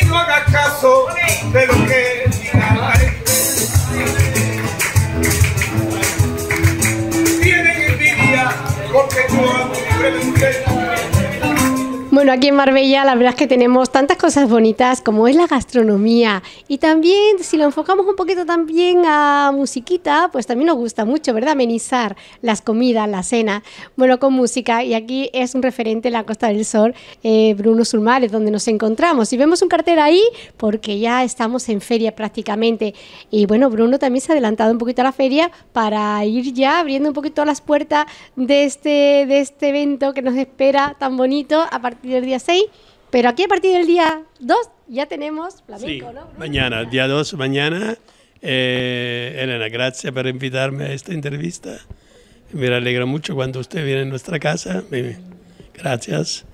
y no hagas caso de lo que Bueno, aquí en Marbella la verdad es que tenemos tantas cosas bonitas como es la gastronomía y también si lo enfocamos un poquito también a musiquita, pues también nos gusta mucho, ¿verdad? Amenizar las comidas, la cena, bueno, con música y aquí es un referente en la Costa del Sol, eh, Bruno Sulmares, donde nos encontramos. Y vemos un cartel ahí porque ya estamos en feria prácticamente y bueno, Bruno también se ha adelantado un poquito a la feria para ir ya abriendo un poquito las puertas de este, de este evento que nos espera tan bonito a partir del día 6, pero aquí a partir del día 2 ya tenemos flamenco, Sí, ¿no? mañana, día 2, mañana. Eh, Elena, gracias por invitarme a esta entrevista. Me alegra mucho cuando usted viene a nuestra casa. Gracias.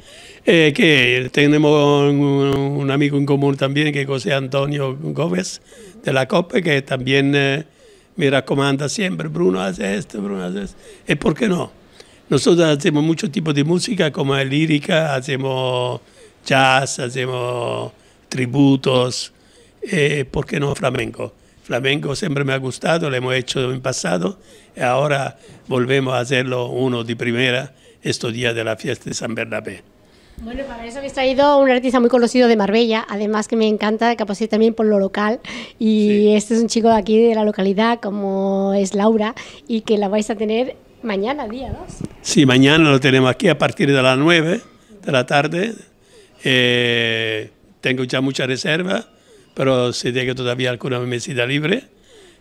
Eh, que tenemos un, un amigo en común también, que es José Antonio Gómez de la COPE, que también eh, me recomienda siempre, Bruno hace esto, Bruno hace esto. ¿Y por qué no? Nosotros hacemos muchos tipos de música, como lírica, hacemos jazz, hacemos tributos, eh, ¿por qué no flamenco? Flamenco siempre me ha gustado, lo hemos hecho en pasado y ahora volvemos a hacerlo uno de primera estos días de la fiesta de San Bernabé. Bueno, para eso habéis traído un artista muy conocido de Marbella, además que me encanta, que también por lo local. Y Sí. este es un chico de aquí de la localidad, como es Laura, y que la vais a tener mañana, día 2. Sí, mañana lo tenemos aquí a partir de las 9 de la tarde. Eh, tengo ya mucha reserva, pero se tiene todavía alguna mesita libre.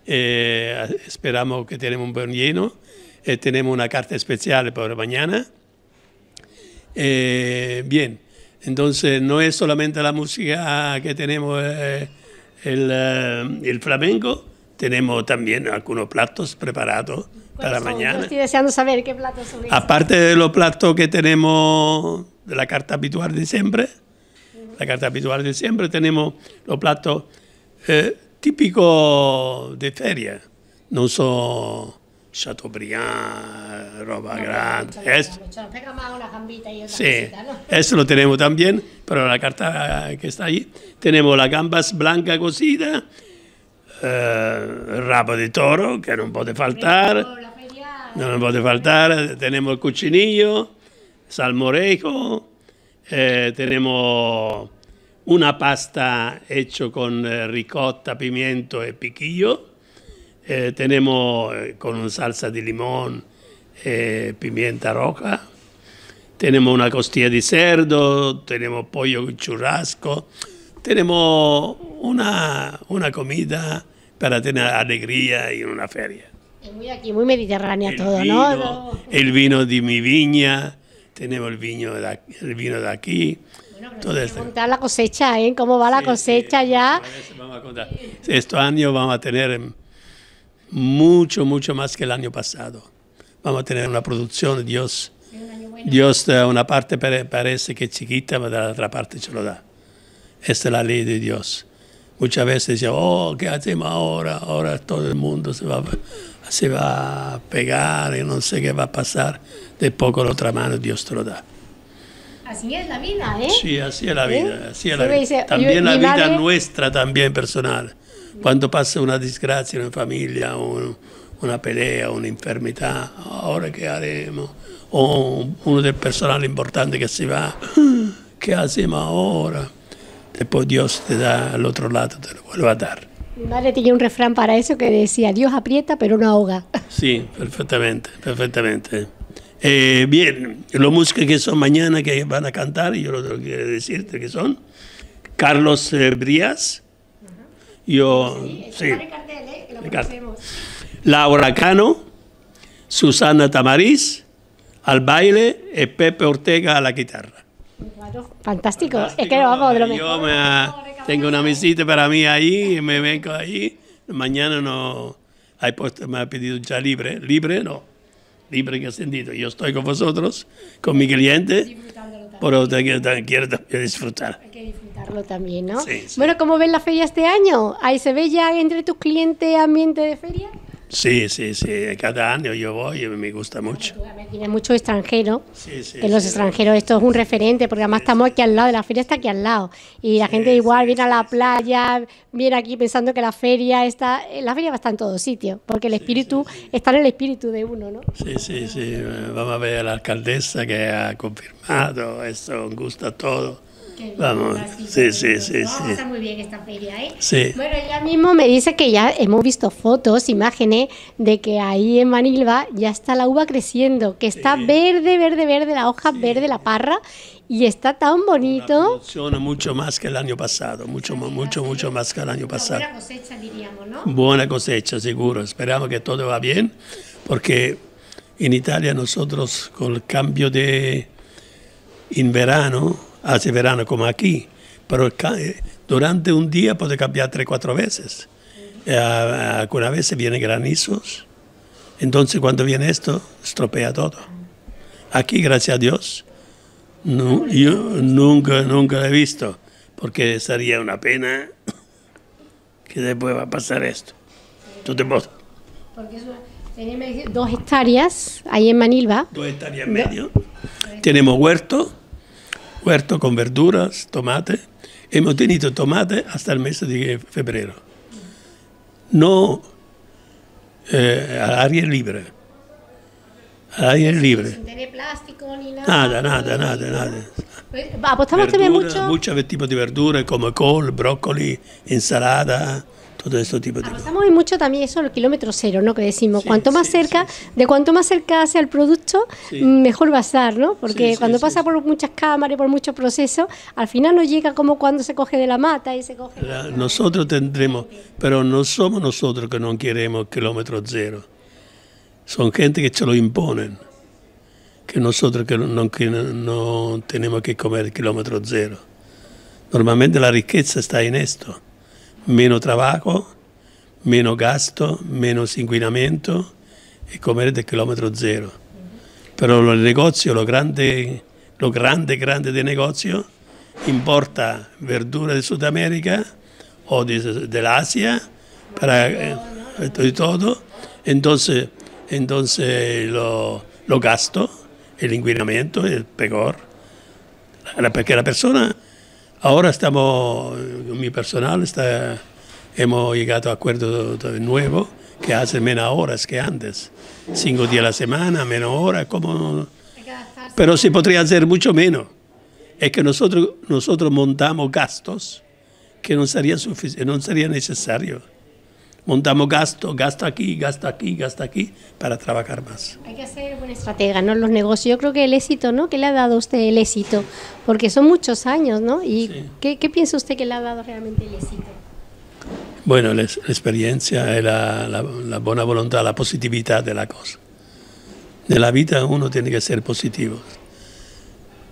Eh, esperamos que tenemos un buen lleno. Eh, tenemos una carta especial para mañana. Eh, bien, entonces no es solamente la música que tenemos eh, el flamenco, tenemos también algunos platos preparados para mañana. Estoy deseando saber qué platos son. Aparte de los platos que tenemos de la carta habitual de siempre, la carta habitual de siempre, tenemos los platos eh, típicos de feria. No son Chateaubriand, roba grande. Es, Pega más una gambita y otra sí, ¿no? eso lo tenemos también, pero la carta que está ahí, tenemos las gambas blancas cocidas, eh, rabo de toro, que no puede faltar. La feria- No nos puede faltar, tenemos el cuchinillo, salmorejo, eh, tenemos una pasta hecho con eh, ricotta, pimiento y piquillo, eh, tenemos eh, con una salsa de limón, eh, pimienta roja, tenemos una costilla de cerdo, tenemos pollo con churrasco, tenemos una, una comida para tener alegría en una feria Es muy aquí, muy mediterránea el todo, vino, ¿no? el vino de mi viña, tenemos el vino de aquí, el vino de aquí. todo Hay que esto. contar la cosecha, ¿eh? ¿Cómo va la Sí, cosecha sí, ya? vamos a contar. Este año vamos a tener mucho, mucho más que el año pasado. Vamos a tener una producción, Dios, Dios de una parte pare- parece que es chiquita, pero de la otra parte se lo da. Esta es la ley de Dios. Muchas veces decía, oh, ¿qué hacemos ahora? Ahora todo el mundo se va, a- se va a pegar y no sé qué va a pasar. De poco la otra mano Dios te lo da. Así es la vida, ¿eh? Sí, así es la ¿Eh? vida. Así es la vida. dice, también yo- la vida madre- nuestra, también personal. Cuando pasa una desgracia en la familia, un- una pelea, una enfermedad, ahora qué haremos? O uno del personal importante que se va, ¿qué hacemos ahora? Después Dios te da al otro lado, te lo vuelve a dar. Mi madre tenía un refrán para eso que decía, Dios aprieta pero no ahoga. Sí, perfectamente, perfectamente. Eh, bien, los músicos que son mañana que van a cantar, yo lo quiero decirte que son Carlos eh, Brías, yo, sí, cartel, ¿eh? Que lo. Laura Cano, Susana Tamariz al baile y Pepe Ortega a la guitarra. Claro, fantástico. Es que vamos de lo Yo mejor. me- tengo una visita para mí ahí, me vengo ahí. Mañana no hay puesto, me ha pedido ya libre, libre no, libre que ascendido. Yo estoy con vosotros, con mi cliente, pero quiero también disfrutar. Hay que disfrutarlo también, ¿no? Sí, sí. Bueno, ¿cómo ves la feria este año? ¿Ahí se ve ya entre tus clientes ambiente de feria? Sí, sí, sí, cada año yo voy y me gusta mucho. Tiene mucho extranjero. Sí, sí, En los sí. extranjeros esto es un referente, porque además estamos aquí al lado, de la feria está aquí al lado. Y la gente igual viene a la playa, viene aquí pensando que la feria está... La feria va a estar en todos sitios, porque el espíritu está en el espíritu de uno, ¿no? Sí, sí, sí, vamos a ver a la alcaldesa que ha confirmado, esto gusta todo. Vamos, sí, sí, sí, sí. muy bien esta feria, ¿eh? Sí. Bueno, ella mismo me dice que ya hemos visto fotos, imágenes de que ahí en Manilva ya está la uva creciendo, que está verde, verde, verde, la hoja verde, la parra, y está tan bonito. Funciona mucho más que el año pasado, mucho, mucho, mucho más que el año pasado. cosecha, diríamos, ¿no? Buena cosecha, seguro. Esperamos que todo va bien, porque en Italia nosotros con el cambio de en verano, hace verano como aquí, pero eh, durante un día puede cambiar tres, cuatro veces. Eh, algunas veces vienen granizos, entonces cuando viene esto, estropea todo. Aquí, gracias a Dios, no, yo nunca, nunca lo he visto, porque sería una pena que después va a pasar esto. Tú te Porque eso, tenemos dos hectáreas ahí en Manilva. dos hectáreas y medio. Tenemos huerto, huerto con verduras, tomate. Hemos tenido tomate hasta el mes de febrero. No eh, al aire libre. Al aire libre. Sin tener plástico ni Nada, nada, nada, nada. Pues, apostamos también mucho. Muchos tipos de verduras como col, brócoli, ensalada, todo este tipo de cosas. Mucho también eso el kilómetro cero, ¿no? Que decimos, Sí, cuanto más sí, cerca, sí, de cuanto más cerca sea el producto, mejor va a estar, ¿no? Porque cuando pasa por muchas cámaras y por muchos procesos, al final no llega como cuando se coge de la mata y se coge. La- Nosotros tendremos, pero no somos nosotros que no queremos kilómetro cero. Son gente que se lo imponen. Que nosotros que no, que no tenemos que comer kilómetro cero. Normalmente la riqueza está en esto. Menos trabajo, menos gasto, menos inquinamiento y comer de kilómetro cero. Pero los negocios, lo grande, lo grande, grande de negocio, importa verdura de Sudamérica o de, del Asia para eh, y todo. Entonces, entonces lo, lo gasto, el inquinamiento es peor. La- Porque la persona, ahora estamos, mi personal hemos llegado a acuerdo de nuevo que hace menos horas que antes. Cinco días a la semana, menos horas, como... Pero se podría hacer mucho menos. Es que nosotros, nosotros montamos gastos que no sería, no sería necesario. Montamos gasto, gasto aquí, gasto aquí, gasto aquí, para trabajar más. Hay que ser buen estratega, ¿no? Los negocios. Yo creo que el éxito, ¿no? ¿Qué le ha dado a usted el éxito? Porque son muchos años, ¿no? ¿Y Sí. ¿qué, qué piensa usted que le ha dado realmente el éxito? Bueno, la, la experiencia y la, la- la buena voluntad, la positividad de la cosa. Nella vita uno tiene que ser positivo.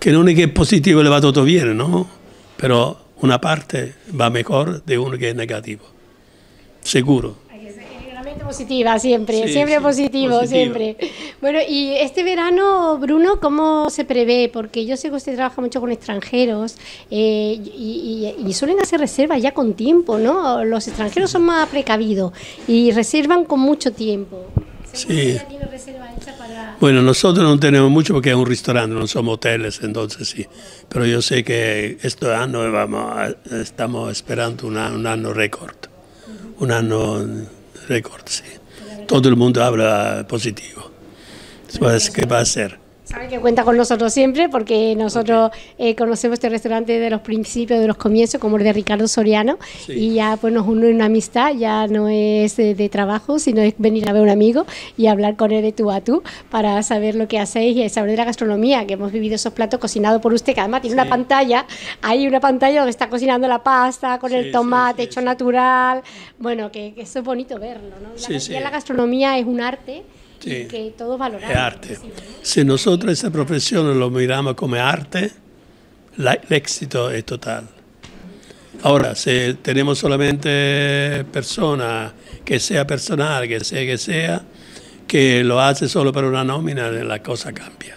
Que non è che positivo le va tutto bene, no? Però una parte va mejor de uno que es negativo. Seguro. Positiva, siempre, Sí, siempre sí, positivo, siempre. Bueno, y este verano, Bruno, ¿cómo se prevé? Porque yo sé que usted trabaja mucho con extranjeros eh, y, y- y suelen hacer reservas ya con tiempo, ¿no? Los extranjeros son más precavidos y reservan con mucho tiempo. ¿Seguro Sí. que ya tiene reserva hecha para...? Bueno, nosotros no tenemos mucho porque es un restaurante, no somos hoteles, entonces sí. Pero yo sé que este año vamos a- estamos esperando un año récord. Un año récord, sí. Todo el mundo habla positivo. ¿Qué va a hacer? Sabe que cuenta con nosotros siempre porque nosotros eh, conocemos este restaurante de los principios, de los comienzos, como el de Ricardo Soriano, Sí. y ya pues nos une una amistad, ya no es de, de trabajo, sino es venir a ver a un amigo y hablar con él de tú a tú para saber lo que hacéis y saber de la gastronomía, que hemos vivido esos platos cocinados por usted, que además tiene Sí. una pantalla, hay una pantalla donde está cocinando la pasta con Sí, el sí, tomate sí, hecho sí. natural, bueno, que, que eso es bonito verlo, ¿no? La, Sí, sí. ya la gastronomía es un arte y Sí. que todos valoramos. Es arte. ¿no? Si nosotros esta profesión lo miramos como arte, la- el éxito es total. Ahora, si tenemos solamente personas, que sea personal, que sea que sea, que lo hace solo para una nómina, la cosa cambia.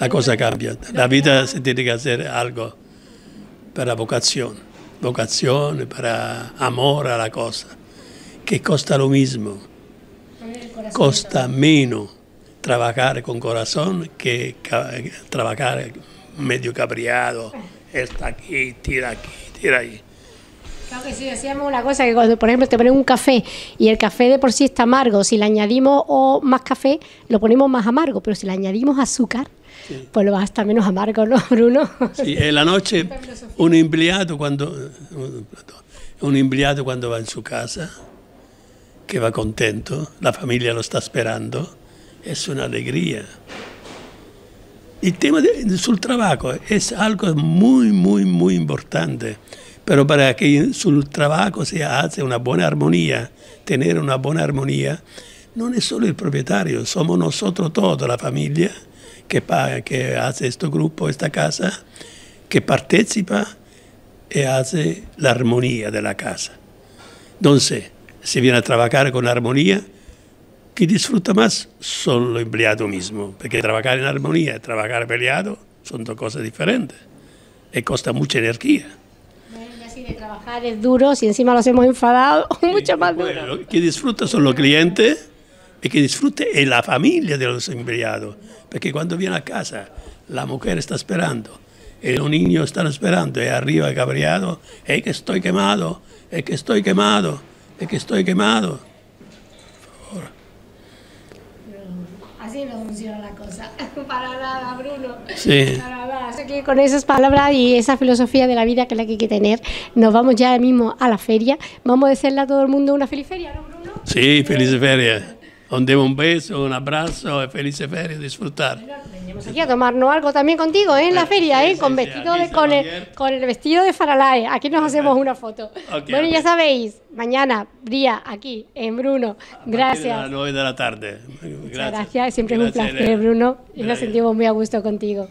La cosa cambia. La vida se tiene que hacer algo para vocación, vocación, para amor a la cosa, que costa lo mismo. costa menos trabajar con corazón que trabajar medio cabreado. Está aquí, tira aquí, tira ahí. Claro que sí, decíamos una cosa, que cuando, por ejemplo, te ponen un café y el café de por sí está amargo, si le añadimos o más café, lo ponemos más amargo, pero si le añadimos azúcar, pues lo va a estar menos amargo, ¿no, Bruno? Sí, en la noche un empleado cuando un empleado cuando va en su casa, que va contento, la familia lo está esperando, es una alegría. El tema de- sul trabajo es algo muy, muy, muy importante, pero para que sul trabajo se hace una buena armonía, tener una buena armonía, no es solo el propietario, somos nosotros todos, la familia, que, paga, que hace este grupo, esta casa, que participa y hace la armonía de la casa. Entonces, si viene a trabajar con armonía, que disfruta más son los empleados mismos, porque trabajar en armonía y trabajar peleado son dos cosas diferentes y cuesta mucha energía. Y así de trabajar es duro, si encima los hemos enfadado, mucho más duro. Bueno, que disfruta son los clientes y que disfrute es la familia de los empleados, porque cuando viene a casa la mujer está esperando, y los niños están esperando, y arriba cabreado, es que estoy quemado, es que estoy quemado, es que estoy quemado. Así no funciona la cosa. Para nada, Bruno. Sí. Para nada. Así que con esas palabras y esa filosofía de la vida que es la que hay que tener, nos vamos ya mismo a la feria. Vamos a desearle a todo el mundo una feliz feria, ¿no, Bruno? Sí, feliz feria. Devo un beso, un abrazo feliz feria, disfrutar. Aquí a tomarnos algo también contigo, ¿eh? En la feria, ¿eh? Con vestido de, con, el, con el vestido de Faralae. Aquí nos hacemos una foto. Bueno, ya sabéis, mañana, Bría, aquí, en Bruno. A las Gracias. 9 de la tarde. Muchas gracias. Siempre es un Gracias, placer, Elena. Bruno. Y nos Gracias. sentimos muy a gusto contigo.